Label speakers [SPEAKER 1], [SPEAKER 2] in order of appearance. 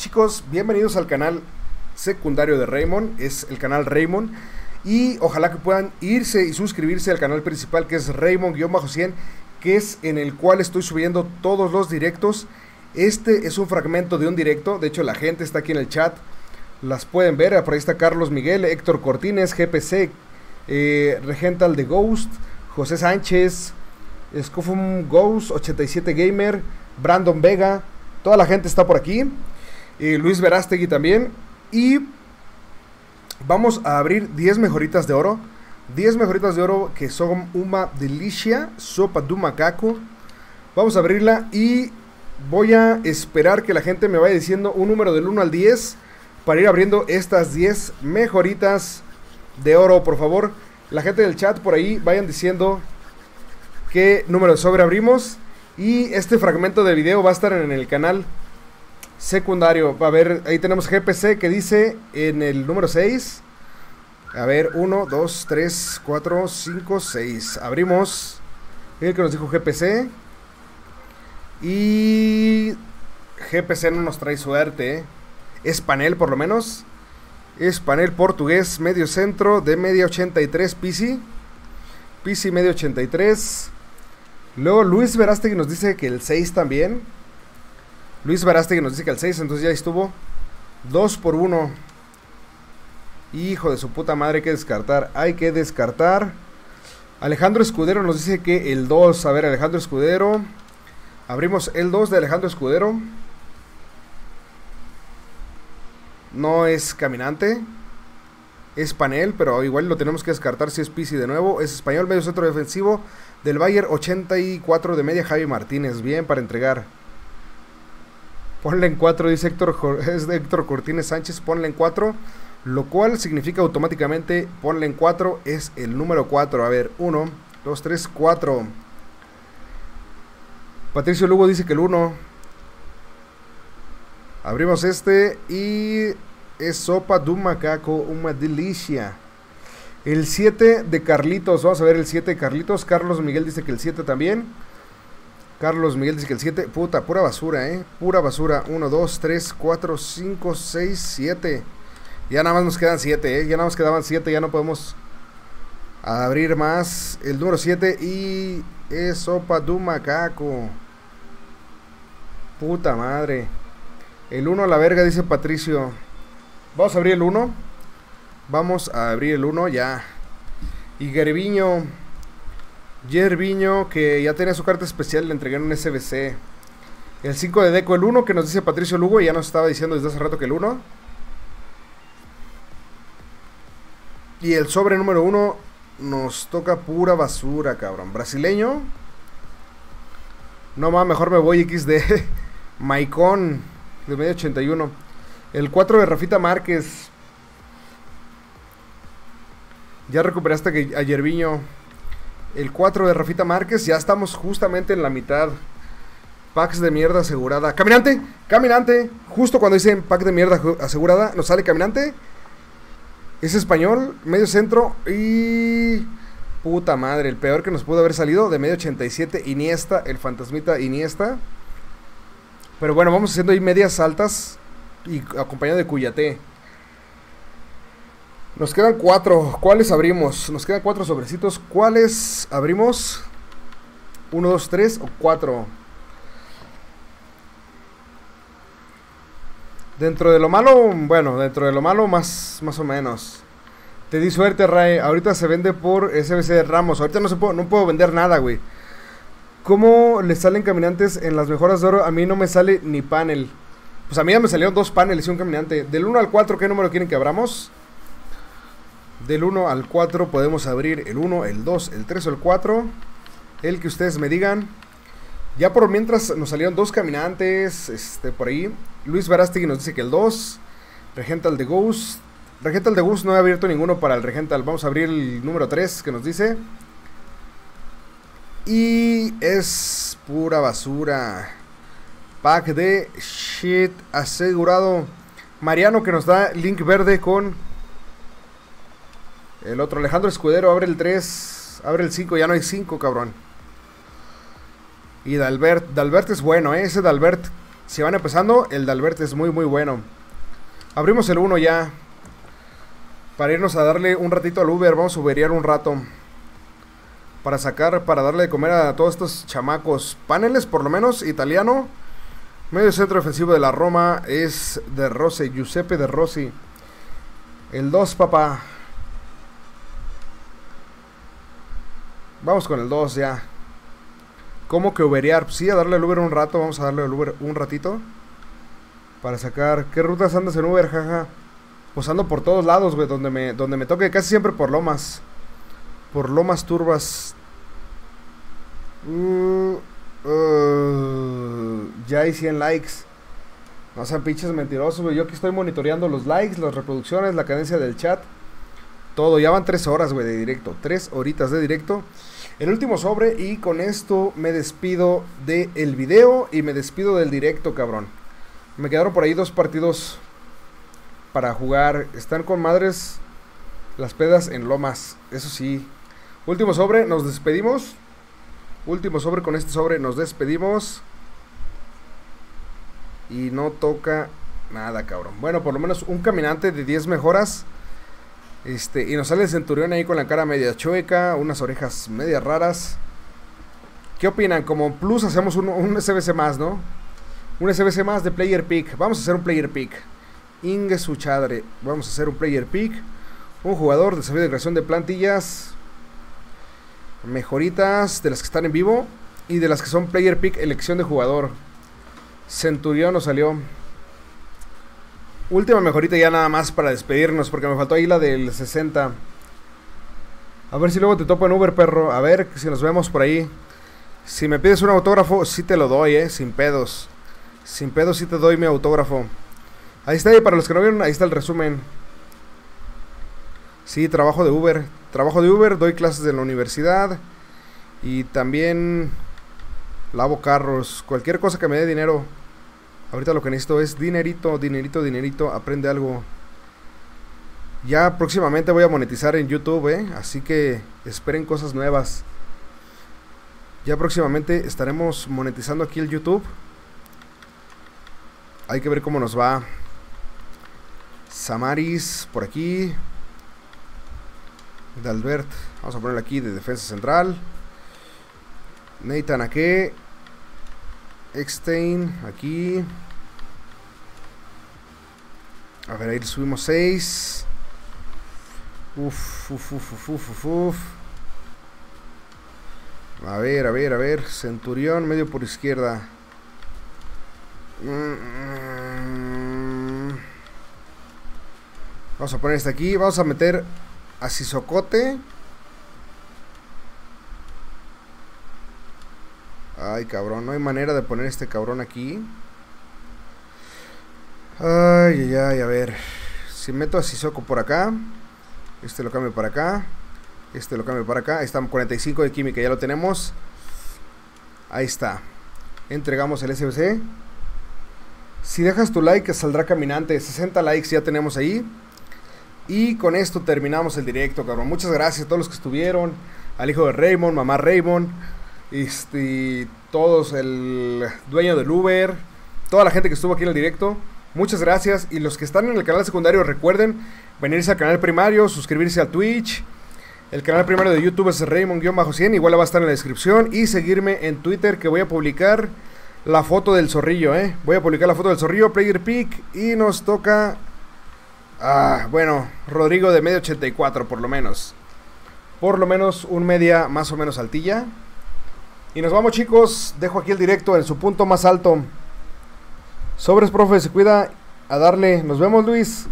[SPEAKER 1] Chicos, bienvenidos al canal secundario de Raymond, es el canal Raymond. Y ojalá que puedan irse y suscribirse al canal principal que es Raymond-100, que es en el cual estoy subiendo todos los directos. Este es un fragmento de un directo, de hecho la gente está aquí en el chat, las pueden ver, por ahí está Carlos Miguel, Héctor Cortines, GPC, eh, Regental de Ghost, José Sánchez, Scufum Ghost, 87 Gamer, Brandon Vega, toda la gente está por aquí. Luis Verástegui también. Y vamos a abrir 10 mejoritas de oro. 10 mejoritas de oro que son una delicia, sopa de macaco. Vamos a abrirla y voy a esperar que la gente me vaya diciendo un número del 1 al 10 para ir abriendo estas 10 mejoritas de oro, por favor. La gente del chat por ahí vayan diciendo qué número de sobre abrimos. Y este fragmento de video va a estar en el canal secundario. A ver, ahí tenemos GPC que dice en el número 6. A ver, 1, 2, 3, 4, 5, 6. Abrimos. El que nos dijo GPC. Y GPC no nos trae suerte. Es panel por lo menos. Es panel portugués medio centro de media 83 PC. PC medio 83. Luego Luis Verástegui nos dice que el 6 también. Luis que nos dice que el 6, entonces ya estuvo 2 por 1. Hijo de su puta madre, hay que descartar. Hay que descartar. Alejandro Escudero nos dice que el 2. A ver, Alejandro Escudero. Abrimos el 2 de Alejandro Escudero. No es caminante. Es panel, pero igual lo tenemos que descartar si es PC de nuevo. Es español, medio centro defensivo del Bayer 84 de media Javi Martínez. Bien para entregar. Ponle en 4, dice Héctor, es Héctor Cortines Sánchez, ponle en 4, lo cual significa automáticamente ponle en 4 es el número 4. A ver, 1, 2, 3, 4. Patricio Lugo dice que el 1. Abrimos este y es sopa de un macaco, una delicia. El 7 de Carlitos, vamos a ver el 7 de Carlitos. Carlos Miguel dice que el 7 también. Carlos Miguel dice que el 7, puta, pura basura, ¿eh? Pura basura. 1, 2, 3, 4, 5, 6, 7. Ya nada más nos quedan 7, ¿eh? Ya nada más quedaban 7, ya no podemos abrir más. El número 7 y es sopa de macaco. Puta madre. El 1 a la verga, dice Patricio. Vamos a abrir el 1. Vamos a abrir el 1 ya. Y Gerviño. Yerviño, que ya tenía su carta especial, le entregué en un SBC. El 5 de Deco, el 1 que nos dice Patricio Lugo, y ya nos estaba diciendo desde hace rato que el 1. Y el sobre número 1 nos toca pura basura, cabrón. Brasileño. No más, mejor me voy XD. Maicon, de medio 81. El 4 de Rafita Márquez. Ya recuperaste a Yerviño. El 4 de Rafita Márquez. Ya estamos justamente en la mitad. Packs de mierda asegurada. Caminante, caminante. Justo cuando dicen pack de mierda asegurada, nos sale caminante. Es español, medio centro y... Puta madre, el peor que nos pudo haber salido de medio 87, Iniesta, el fantasmita Iniesta. Pero bueno, vamos haciendo ahí medias altas y acompañado de Cuyate. Nos quedan cuatro. ¿Cuáles abrimos? Nos quedan cuatro sobrecitos. ¿Cuáles abrimos? Uno, dos, tres o cuatro. Dentro de lo malo, bueno, dentro de lo malo más, más o menos. Te di suerte, Ray. Ahorita se vende por SBC de Ramos. Ahorita no, se puedo, no puedo vender nada, güey. ¿Cómo le salen caminantes en las mejoras de oro? A mí no me sale ni panel. Pues a mí ya me salieron dos paneles y un caminante. Del 1 al 4, ¿qué número quieren que abramos? Del 1 al 4 podemos abrir el 1, el 2, el 3 o el 4. El que ustedes me digan. Ya por mientras nos salieron dos caminantes este, por ahí. Luis Verástegui nos dice que el 2. Regental de Ghost. Regental de Ghost no he abierto ninguno para el Regental. Vamos a abrir el número 3 que nos dice. Y es pura basura. Pack de shit asegurado. Mariano que nos da link verde con el otro Alejandro Escudero abre el 3, abre el 5, ya no hay 5, cabrón. Y Dalbert, Dalbert es bueno, ¿eh? ese Dalbert Si van empezando, el de Albert es muy, muy bueno. Abrimos el 1 ya. Para irnos a darle un ratito al Uber. Vamos a Uberiar un rato. Para sacar, para darle de comer a todos estos chamacos. Paneles, por lo menos, italiano. Medio centro defensivo de la Roma es de Rossi, Giuseppe de Rossi. El 2, papá. Vamos con el 2 ya. ¿Cómo que Uberear? Sí, a darle al Uber un rato. Vamos a darle al Uber un ratito. Para sacar. ¿Qué rutas andas en Uber, jaja? Pues ando por todos lados, güey. Donde me, donde me toque. Casi siempre por lomas. Por lomas turbas. Uh, uh, ya hay 100 likes. No sean pinches mentirosos, güey. Yo aquí estoy monitoreando los likes, las reproducciones, la cadencia del chat. Todo. Ya van 3 horas, güey, de directo. 3 horitas de directo. El último sobre y con esto me despido del el video y me despido del directo, cabrón. Me quedaron por ahí dos partidos para jugar. Están con madres las pedas en Lomas, eso sí. Último sobre, nos despedimos. Último sobre, con este sobre nos despedimos. Y no toca nada, cabrón. Bueno, por lo menos un caminante de 10 mejoras. Este, y nos sale centurión ahí con la cara media chueca, unas orejas medias raras. ¿Qué opinan? Como plus hacemos un, un SBC más, ¿no? Un SBC más de player pick. Vamos a hacer un player pick. Inge chadre. Vamos a hacer un player pick. Un jugador, desafío de creación de plantillas. Mejoritas de las que están en vivo. Y de las que son player pick, elección de jugador. Centurión nos salió. Última mejorita ya nada más para despedirnos, porque me faltó ahí la del 60. A ver si luego te topo en Uber, perro. A ver si nos vemos por ahí. Si me pides un autógrafo, sí te lo doy, eh. Sin pedos. Sin pedos sí te doy mi autógrafo. Ahí está, y para los que no vieron, ahí está el resumen. Sí, trabajo de Uber. Trabajo de Uber, doy clases en la universidad. Y también lavo carros. Cualquier cosa que me dé dinero. Ahorita lo que necesito es dinerito, dinerito, dinerito. Aprende algo. Ya próximamente voy a monetizar en YouTube, ¿eh? Así que esperen cosas nuevas. Ya próximamente estaremos monetizando aquí el YouTube. Hay que ver cómo nos va. Samaris por aquí. Dalbert. Vamos a ponerlo aquí de defensa central. Nathan aquí. Eckstein, aquí. A ver, ahí subimos 6. Uf, uf, uf, uf, uf, uf. A ver, a ver, a ver. Centurión, medio por izquierda. Vamos a poner este aquí. Vamos a meter a Sisocote. Ay, cabrón, no hay manera de poner este cabrón aquí. Ay, ay, ay, a ver. Si meto a Sissoko por acá. Este lo cambio para acá. Este lo cambio para acá. Ahí está, 45 de química, ya lo tenemos. Ahí está. Entregamos el SBC. Si dejas tu like, saldrá caminante. 60 likes ya tenemos ahí. Y con esto terminamos el directo, cabrón. Muchas gracias a todos los que estuvieron. Al hijo de Raymond, mamá Raymond este, todos, el dueño del Uber, toda la gente que estuvo aquí en el directo. Muchas gracias. Y los que están en el canal secundario, recuerden venirse al canal primario, suscribirse a Twitch. El canal primario de YouTube es Raymond-100, igual va a estar en la descripción. Y seguirme en Twitter, que voy a publicar la foto del zorrillo, ¿eh? Voy a publicar la foto del zorrillo, Player Pick. Y nos toca. Ah, bueno, Rodrigo de medio 84, por lo menos. Por lo menos un media más o menos altilla. Y nos vamos chicos, dejo aquí el directo en su punto más alto. Sobres, profe, se cuida a darle. Nos vemos Luis.